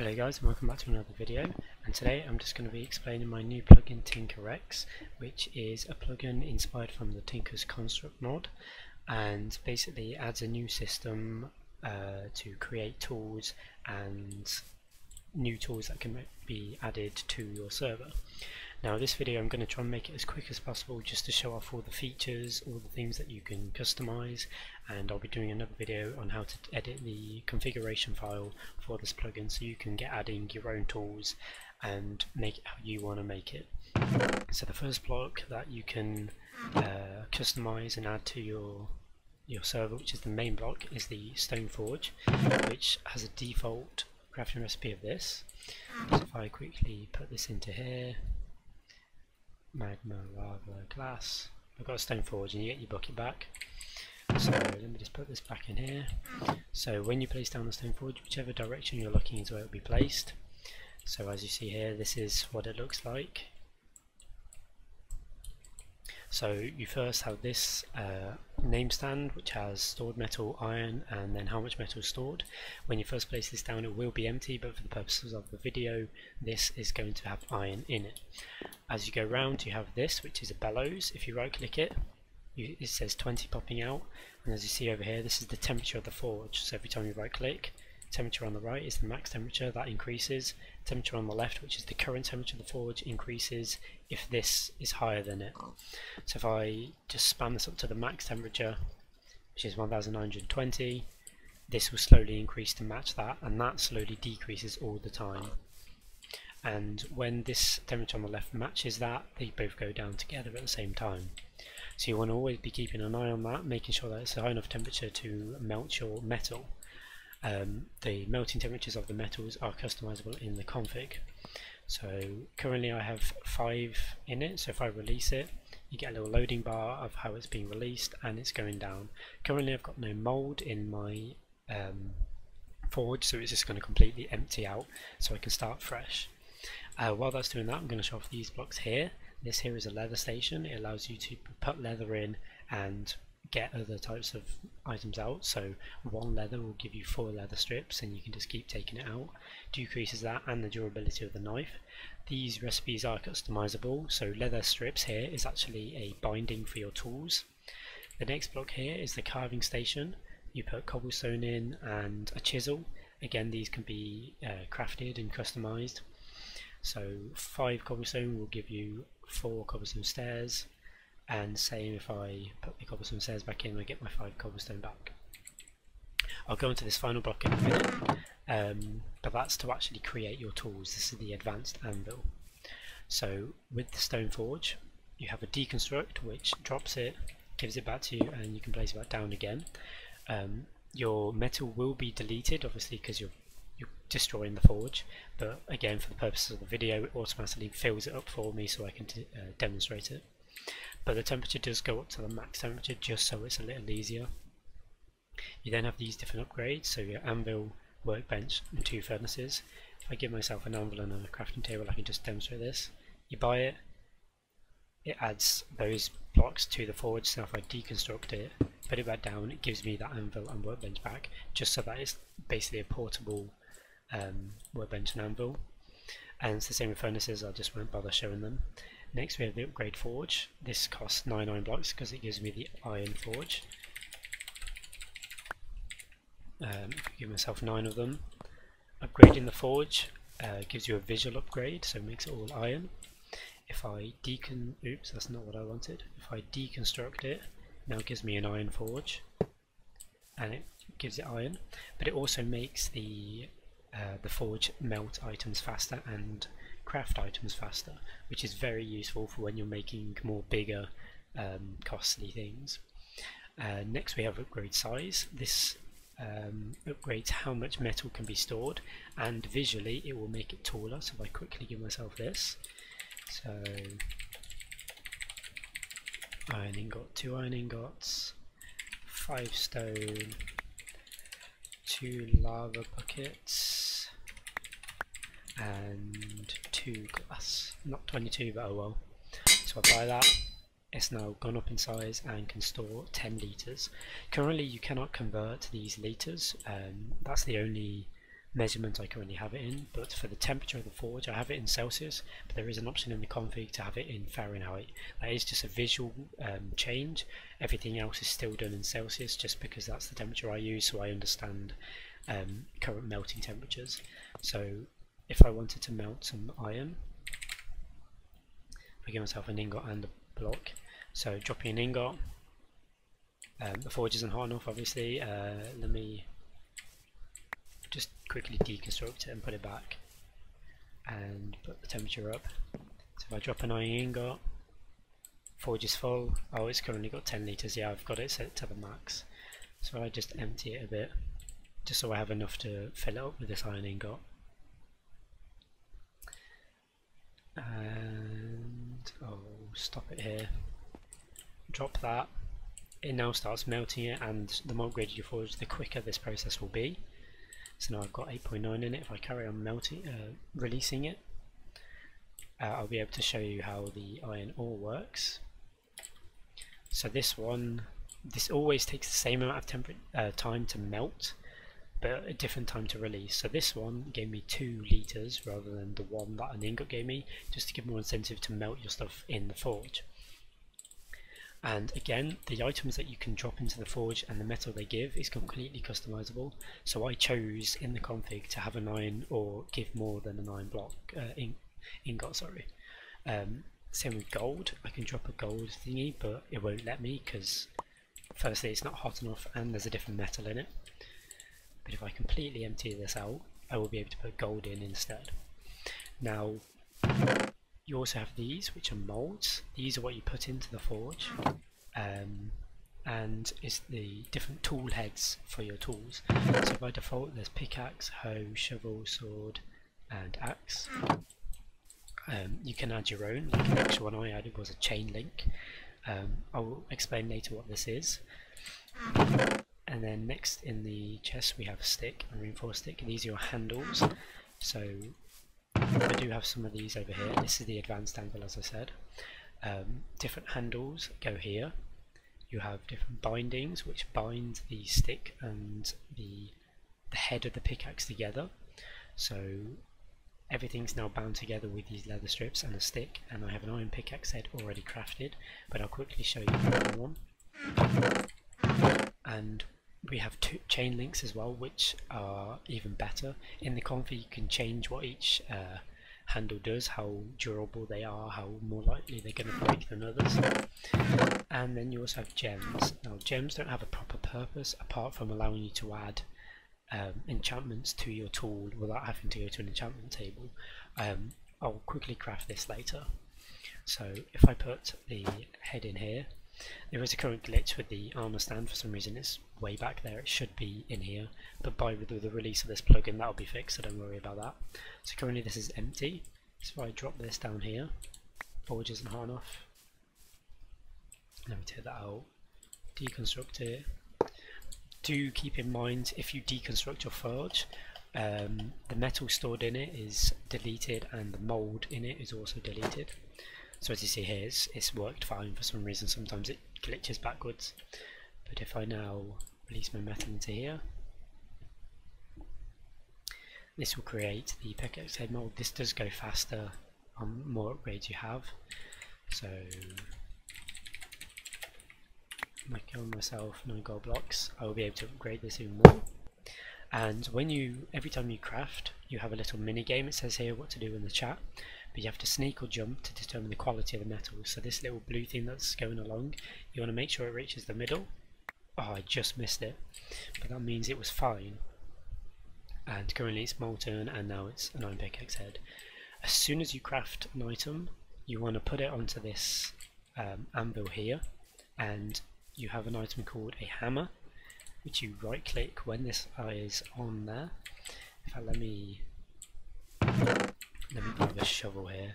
Hello guys and welcome back to another video and today I'm just going to be explaining my new plugin TinkerX which is a plugin inspired from the Tinker's Construct mod and basically adds a new system uh, to create tools and new tools that can be added to your server. Now this video I'm going to try and make it as quick as possible just to show off all the features, all the things that you can customize and I'll be doing another video on how to edit the configuration file for this plugin so you can get adding your own tools and make it how you want to make it. So the first block that you can uh, customize and add to your your server, which is the main block, is the Stoneforge, which has a default crafting recipe of this. So if I quickly put this into here, magma, lava, glass. I've got a stone forge and you get your bucket back. So let me just put this back in here. So when you place down the stone forge, whichever direction you're looking is where it will be placed. So as you see here, this is what it looks like. So you first have this uh, name stand which has stored metal, iron and then how much metal is stored. When you first place this down it will be empty but for the purposes of the video this is going to have iron in it. As you go round you have this which is a bellows. If you right click it you, it says 20 popping out and as you see over here this is the temperature of the forge. So every time you right click temperature on the right is the max temperature that increases. Temperature on the left which is the current temperature of the forge increases if this is higher than it. So if I just span this up to the max temperature which is 1920 this will slowly increase to match that and that slowly decreases all the time. And when this temperature on the left matches that they both go down together at the same time so you want to always be keeping an eye on that making sure that it's a high enough temperature to melt your metal um, the melting temperatures of the metals are customizable in the config. So currently I have 5 in it, so if I release it, you get a little loading bar of how it's being released and it's going down. Currently I've got no mold in my um, forge, so it's just going to completely empty out so I can start fresh. Uh, while that's doing that, I'm going to show off these blocks here. This here is a leather station. It allows you to put leather in and get other types of items out. So one leather will give you four leather strips and you can just keep taking it out. Decreases that and the durability of the knife. These recipes are customizable. So leather strips here is actually a binding for your tools. The next block here is the carving station. You put cobblestone in and a chisel. Again these can be uh, crafted and customized. So five cobblestone will give you four cobblestone stairs and same if I put the cobblestone stairs back in I get my 5 cobblestone back. I'll go into this final block in a minute um, but that's to actually create your tools, this is the advanced anvil. So with the stone forge you have a deconstruct which drops it, gives it back to you and you can place it back down again. Um, your metal will be deleted obviously because you're you're destroying the forge but again for the purposes of the video it automatically fills it up for me so I can uh, demonstrate it but the temperature does go up to the max temperature just so it's a little easier. You then have these different upgrades, so your anvil, workbench and two furnaces. If I give myself an anvil and a crafting table I can just demonstrate this. You buy it, it adds those blocks to the forge so if I deconstruct it, put it back down, it gives me that anvil and workbench back just so that it's basically a portable um, workbench and anvil. And it's the same with furnaces, I just won't bother showing them. Next we have the upgrade forge. This costs 9 iron blocks because it gives me the iron forge. Um, give myself 9 of them. Upgrading the forge uh, gives you a visual upgrade, so it makes it all iron. If I decon... oops, that's not what I wanted. If I deconstruct it, now it gives me an iron forge. And it gives it iron. But it also makes the uh, the forge melt items faster and craft items faster, which is very useful for when you're making more bigger, um, costly things. Uh, next we have upgrade size. This um, upgrades how much metal can be stored and visually it will make it taller so if I quickly give myself this so iron ingot, two iron ingots, five stone, two lava buckets and 2 glass. Not 22, but oh well. So I buy that. It's now gone up in size and can store 10 litres. Currently you cannot convert these litres. Um, that's the only measurement I currently have it in, but for the temperature of the forge I have it in Celsius, but there is an option in the config to have it in Fahrenheit. That is just a visual um, change, everything else is still done in Celsius just because that's the temperature I use so I understand um, current melting temperatures. So if I wanted to melt some iron, I give myself an ingot and a block, so dropping an ingot, um, the forge isn't hot enough obviously, uh, let me quickly deconstruct it and put it back and put the temperature up. So if I drop an iron ingot, forge is full, oh it's currently got 10 litres, yeah I've got it set to the max. So I just empty it a bit, just so I have enough to fill it up with this iron ingot. And I'll stop it here, drop that, it now starts melting it and the more graded you forge the quicker this process will be. So now I've got 8.9 in it. If I carry on melting, uh, releasing it, uh, I'll be able to show you how the iron ore works. So this one, this always takes the same amount of uh, time to melt, but a different time to release. So this one gave me 2 litres rather than the one that an ingot gave me, just to give more incentive to melt your stuff in the forge and again the items that you can drop into the forge and the metal they give is completely customizable. So I chose in the config to have a 9 or give more than a 9 block uh, in, ingot sorry. Um, same with gold. I can drop a gold thingy but it won't let me because firstly it's not hot enough and there's a different metal in it. But if I completely empty this out I will be able to put gold in instead. Now you also have these, which are molds. These are what you put into the forge. Um, and it's the different tool heads for your tools. So by default there's pickaxe, hoe, shovel, sword and axe. Um, you can add your own, like the actual one I added was a chain link. Um, I'll explain later what this is. And then next in the chest we have stick, a reinforced stick. These are your handles. So I do have some of these over here. This is the advanced anvil as I said. Um, different handles go here. You have different bindings which bind the stick and the, the head of the pickaxe together. So everything's now bound together with these leather strips and a stick and I have an iron pickaxe head already crafted but I'll quickly show you one. And we have two chain links as well which are even better. In the config you can change what each uh, handle does how durable they are how more likely they're going to break than others. And then you also have gems. Now gems don't have a proper purpose apart from allowing you to add um, enchantments to your tool without having to go to an enchantment table. Um, I'll quickly craft this later. So if I put the head in here there is a current glitch with the armor stand for some reason. It's way back there it should be in here. But by the, the release of this plugin that'll be fixed so don't worry about that. So currently this is empty. So if I drop this down here forge isn't hard enough. Let me take that out. Deconstruct it. Do keep in mind if you deconstruct your forge um, the metal stored in it is deleted and the mold in it is also deleted. So as you see here, it's, it's worked fine for some reason. Sometimes it glitches backwards. But if I now release my metal into here, this will create the pickaxe head mold. This does go faster on more upgrades you have. So I kill myself 9 gold blocks, I will be able to upgrade this even more. And when you, every time you craft, you have a little mini game. It says here what to do in the chat but you have to sneak or jump to determine the quality of the metal. So this little blue thing that's going along, you want to make sure it reaches the middle. Oh, I just missed it, but that means it was fine. And currently it's molten and now it's an iron pickaxe head. As soon as you craft an item, you want to put it onto this um, anvil here, and you have an item called a hammer, which you right click when this is on there. In fact, let me let me grab a shovel here.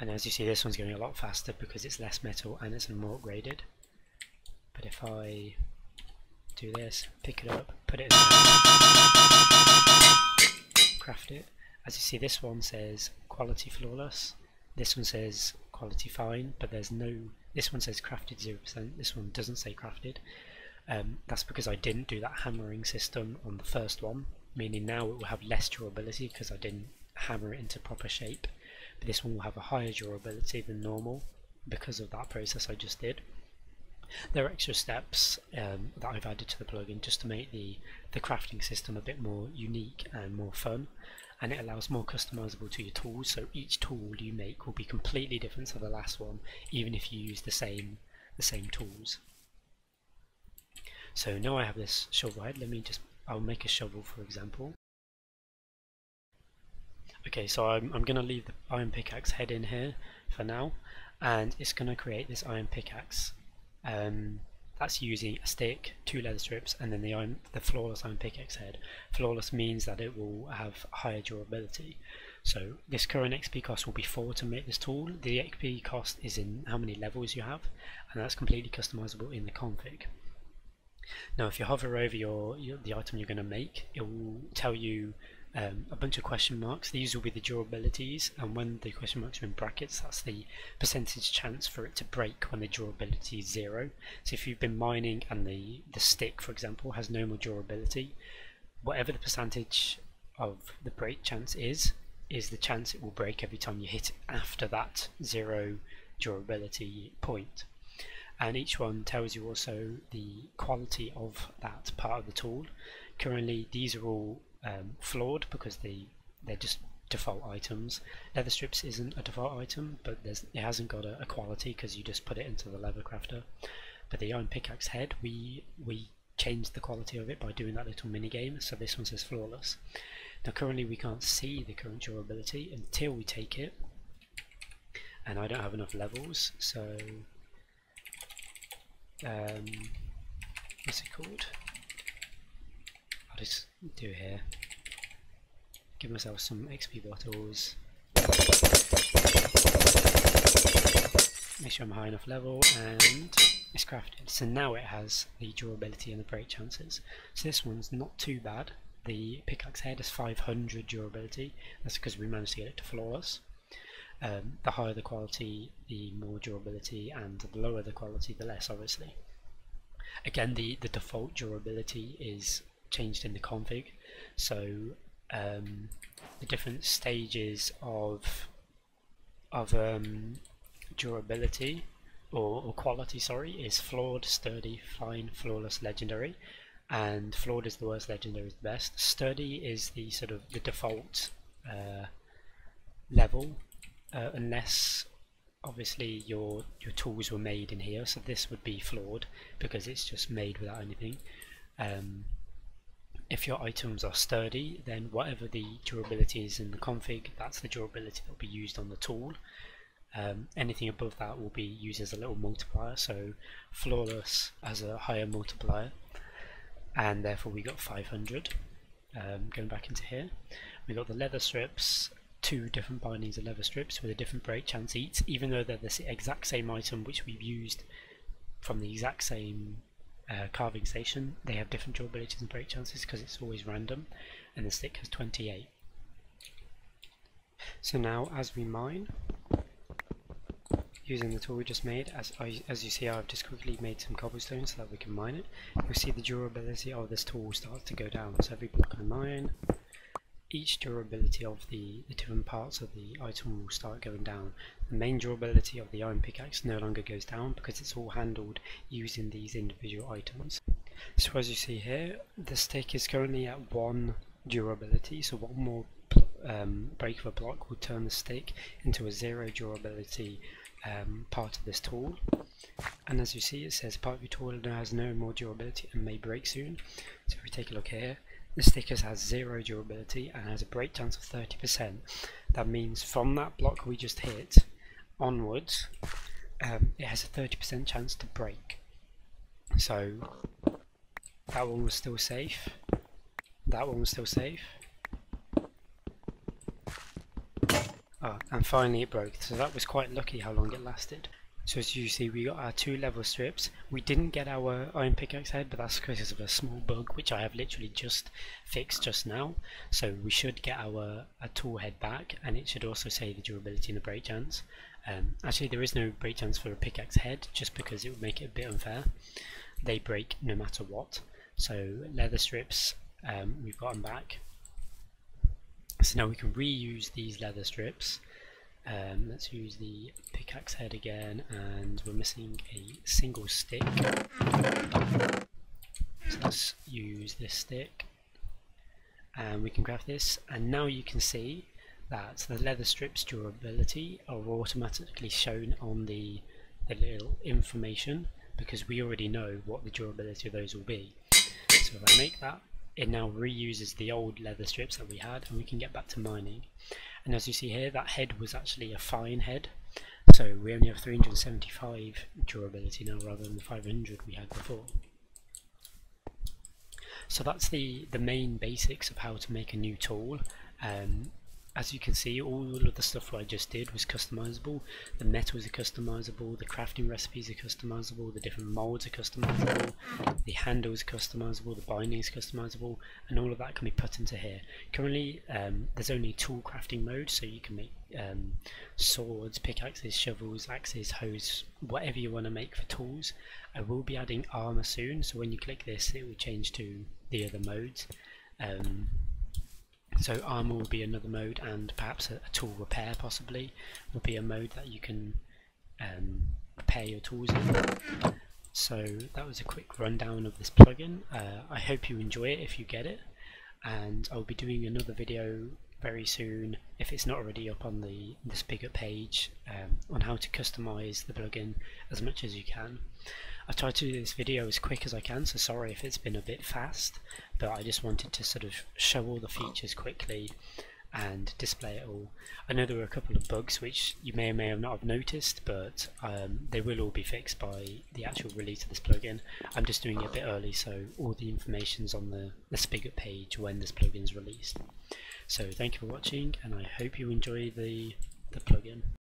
And as you see this one's going a lot faster because it's less metal and it's more upgraded. But if I do this, pick it up, put it in craft it. As you see this one says quality flawless, this one says quality fine, but there's no, this one says crafted 0%, this one doesn't say crafted. Um, that's because I didn't do that hammering system on the first one meaning now it will have less durability because I didn't hammer it into proper shape but this one will have a higher durability than normal because of that process I just did. There are extra steps um, that I've added to the plugin just to make the, the crafting system a bit more unique and more fun and it allows more customizable to your tools so each tool you make will be completely different to the last one even if you use the same the same tools. So now I have this shovel head, let me just, I'll make a shovel for example. Okay, so I'm, I'm going to leave the iron pickaxe head in here for now, and it's going to create this iron pickaxe. Um, that's using a stick, two leather strips, and then the iron, the flawless iron pickaxe head. Flawless means that it will have higher durability. So this current XP cost will be 4 to make this tool. The XP cost is in how many levels you have, and that's completely customizable in the config. Now if you hover over your, your the item you're going to make, it will tell you um, a bunch of question marks. These will be the durabilities, and when the question marks are in brackets, that's the percentage chance for it to break when the durability is zero. So if you've been mining and the, the stick, for example, has no more durability, whatever the percentage of the break chance is, is the chance it will break every time you hit it after that zero durability point. And each one tells you also the quality of that part of the tool. Currently, these are all um, flawed because they they're just default items. Leather strips isn't a default item, but it hasn't got a, a quality because you just put it into the leather crafter. But the iron pickaxe head, we we changed the quality of it by doing that little mini game. So this one says flawless. Now currently we can't see the current durability until we take it, and I don't have enough levels, so um, what's it called? Just do here. Give myself some XP bottles. Make sure I'm high enough level and it's crafted. So now it has the durability and the break chances. So this one's not too bad. The pickaxe head has 500 durability. That's because we managed to get it to flawless. Um, the higher the quality, the more durability, and the lower the quality, the less obviously. Again, the, the default durability is changed in the config. So um, the different stages of of um, durability or, or, quality, sorry, is flawed, sturdy, fine, flawless, legendary, and flawed is the worst, legendary is the best. Sturdy is the sort of the default uh, level, uh, unless obviously your your tools were made in here. So this would be flawed because it's just made without anything. Um, if your items are sturdy, then whatever the durability is in the config, that's the durability that will be used on the tool. Um, anything above that will be used as a little multiplier, so flawless has a higher multiplier, and therefore we got 500. Um, going back into here, we got the leather strips, two different bindings of leather strips with a different break chance each, even though they're the exact same item which we've used from the exact same uh, carving station, they have different durabilities and break chances because it's always random, and the stick has 28. So now, as we mine, using the tool we just made, as, I, as you see I've just quickly made some cobblestone so that we can mine it, you'll see the durability of this tool starts to go down. So every block I mine, each durability of the, the different parts of the item will start going down. The main durability of the iron pickaxe no longer goes down because it's all handled using these individual items. So as you see here, the stick is currently at 1 durability, so one more um, break of a block will turn the stick into a 0 durability um, part of this tool. And as you see it says part of your tool now has no more durability and may break soon. So if we take a look here, the stickers has zero durability and has a break chance of 30%. That means from that block we just hit onwards, um, it has a 30% chance to break. So that one was still safe. That one was still safe. Oh, and finally it broke. So that was quite lucky how long it lasted. So as you see we got our two level strips. We didn't get our iron pickaxe head but that's because of a small bug which I have literally just fixed just now. So we should get our a tool head back and it should also say the durability and the break chance. Um, actually there is no break chance for a pickaxe head just because it would make it a bit unfair. They break no matter what. So leather strips um, we've got them back. So now we can reuse these leather strips. Um, let's use the pickaxe head again and we're missing a single stick. So let's use this stick and we can grab this and now you can see that the leather strips durability are automatically shown on the, the little information because we already know what the durability of those will be. So if I make that, it now reuses the old leather strips that we had and we can get back to mining. And as you see here, that head was actually a fine head. So we only have 375 durability now rather than the 500 we had before. So that's the, the main basics of how to make a new tool. Um, as you can see all of the stuff I just did was customizable. The metals are customizable the crafting recipes are customizable the different molds are customizable the handles are customizable the bindings are customizable and all of that can be put into here. Currently um, there's only tool crafting mode so you can make um, swords pickaxes shovels axes hoes whatever you want to make for tools. I will be adding armor soon so when you click this it will change to the other modes. Um, so armor will be another mode and perhaps a, a tool repair possibly will be a mode that you can um, repair your tools in. So that was a quick rundown of this plugin. Uh, I hope you enjoy it if you get it and I'll be doing another video very soon if it's not already up on the, the Spigot page um, on how to customize the plugin as much as you can. I've tried to do this video as quick as I can, so sorry if it's been a bit fast, but I just wanted to sort of show all the features quickly and display it all. I know there were a couple of bugs which you may or may not have noticed, but um, they will all be fixed by the actual release of this plugin. I'm just doing it a bit early, so all the information's on the, the Spigot page when this plugin is released. So thank you for watching, and I hope you enjoy the, the plugin.